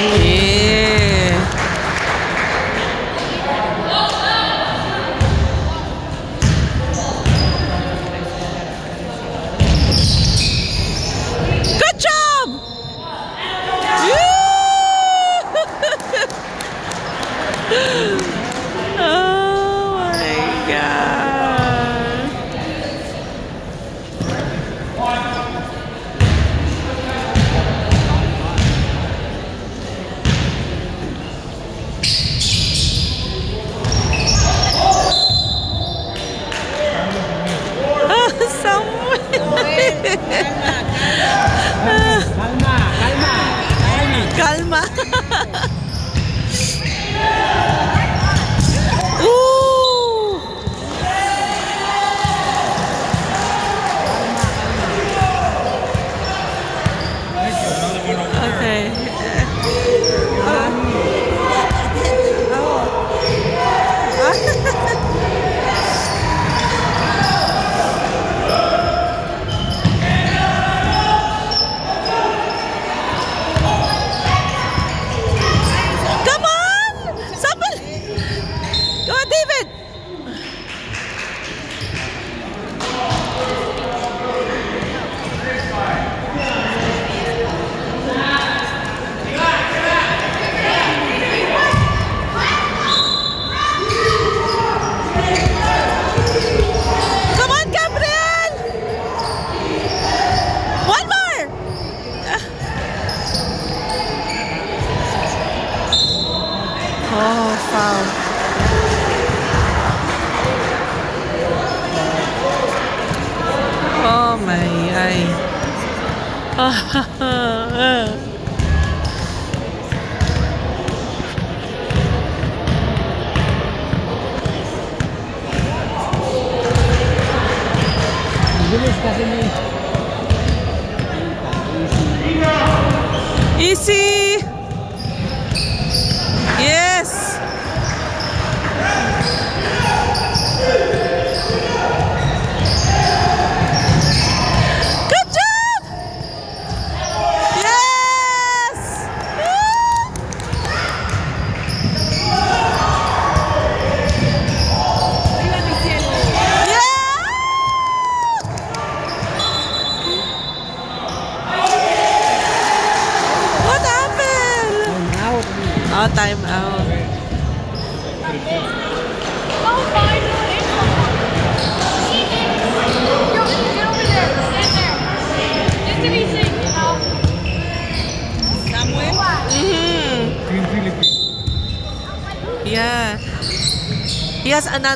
Yeah.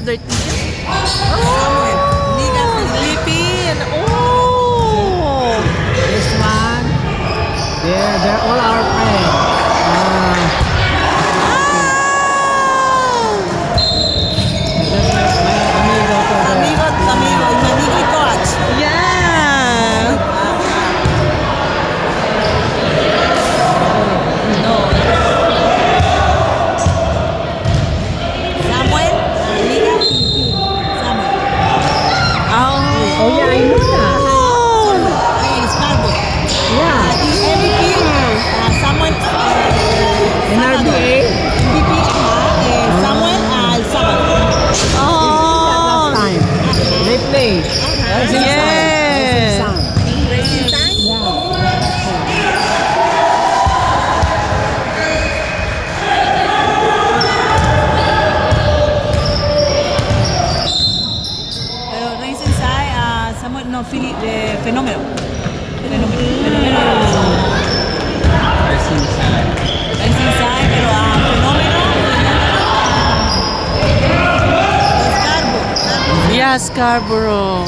other Scarborough.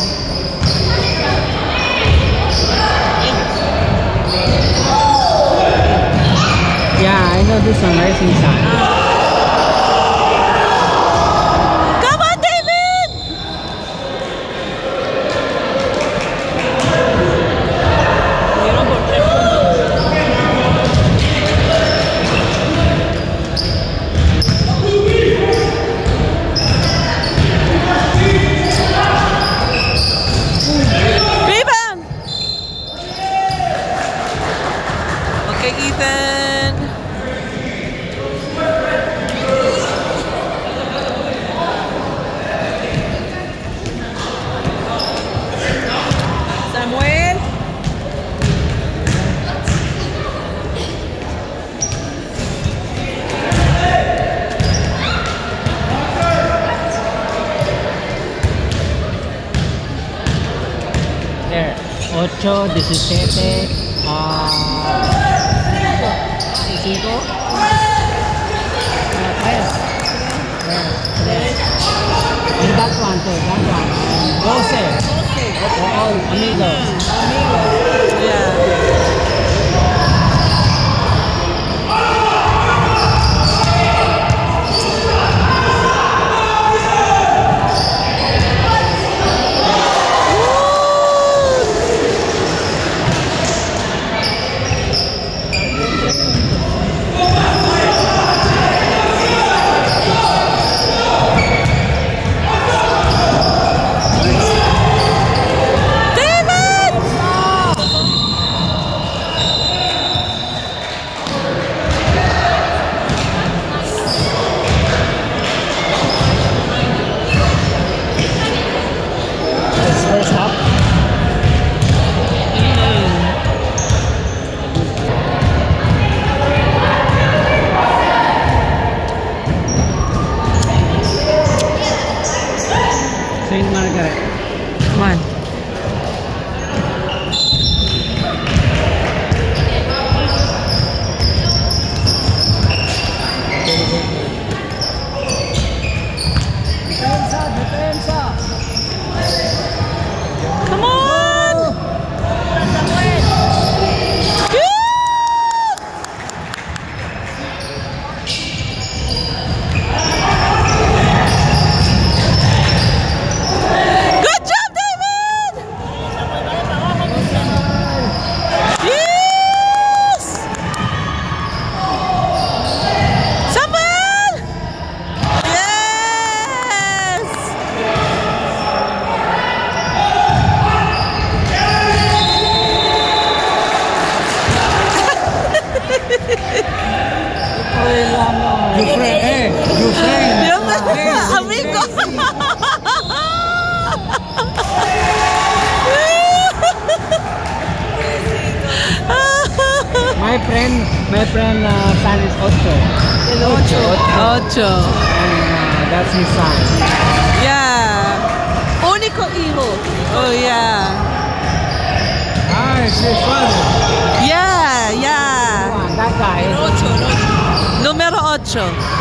Yeah, I know this one, right? Inside. show.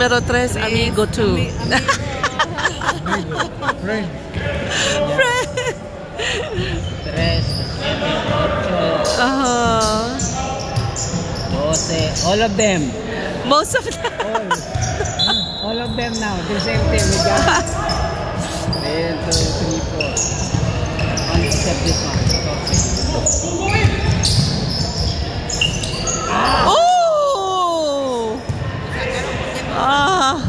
número tres, amigo tú. Ami, amigo. Friend. Friend. Tres, All of them. Most of them. All. Ah, all of them now. The same thing we got. One, two, three, four. This one. Oh! 啊！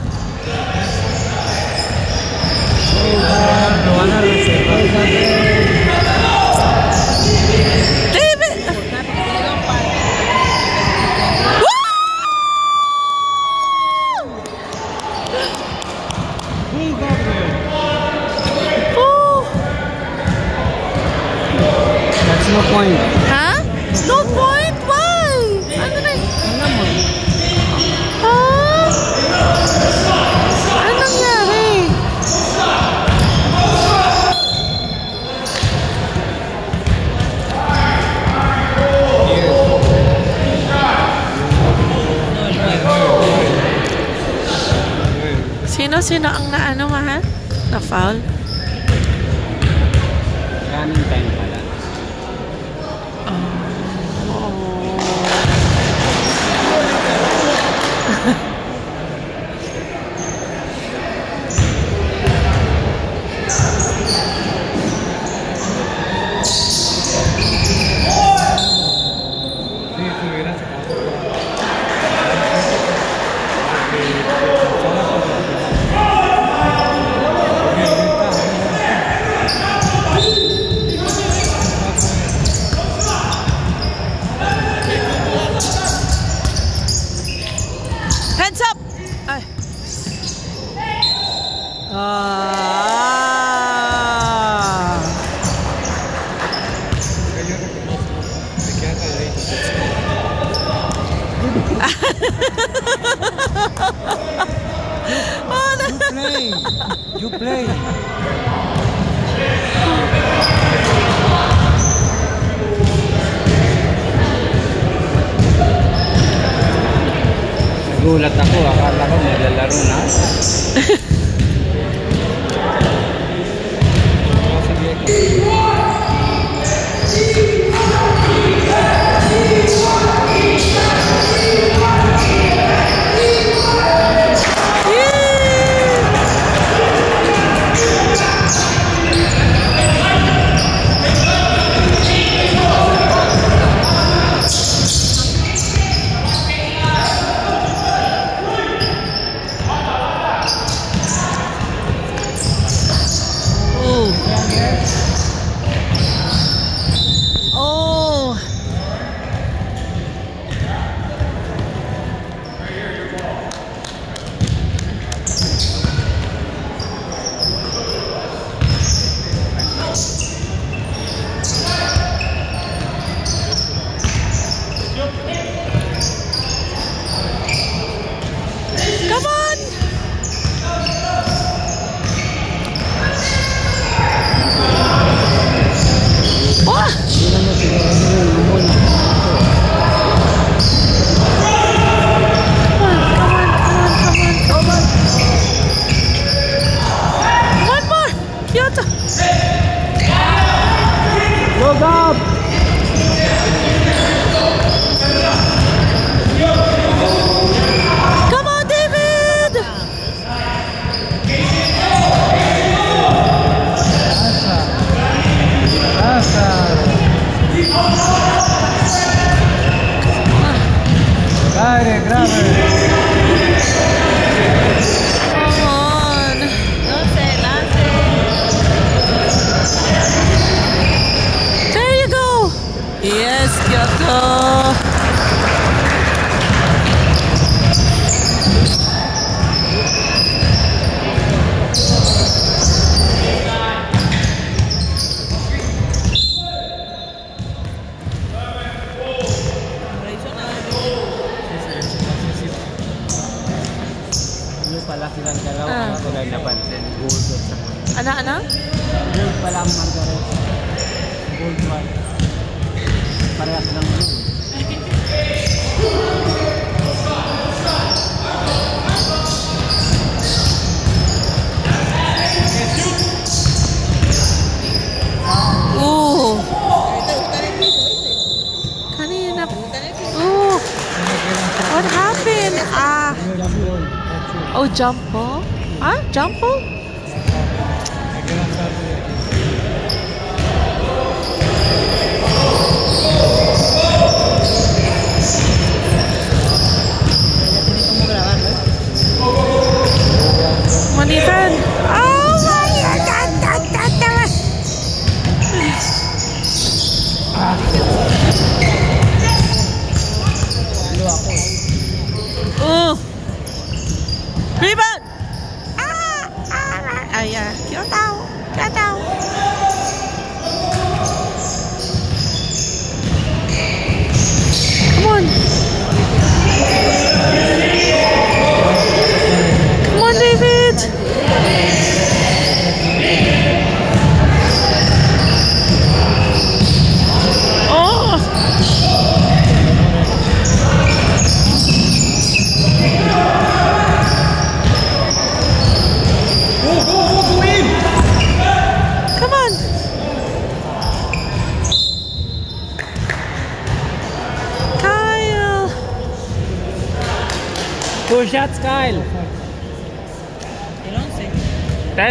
Jump ball 啊 Jump ball?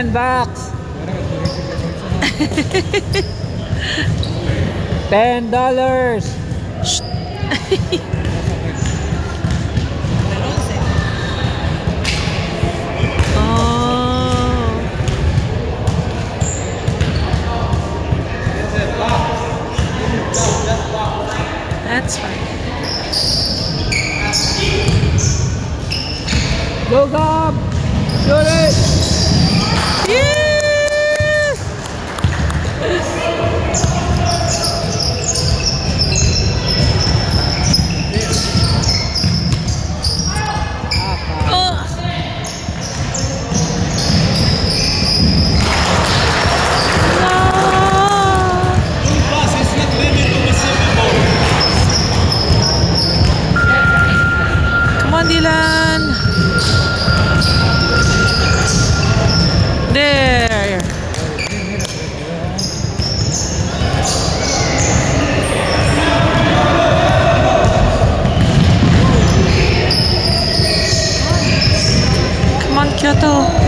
10 bucks. Ten dollars. Oh. That's fine. Go, Gob! Shoot it! Dylan. There. Come on, Kyoto.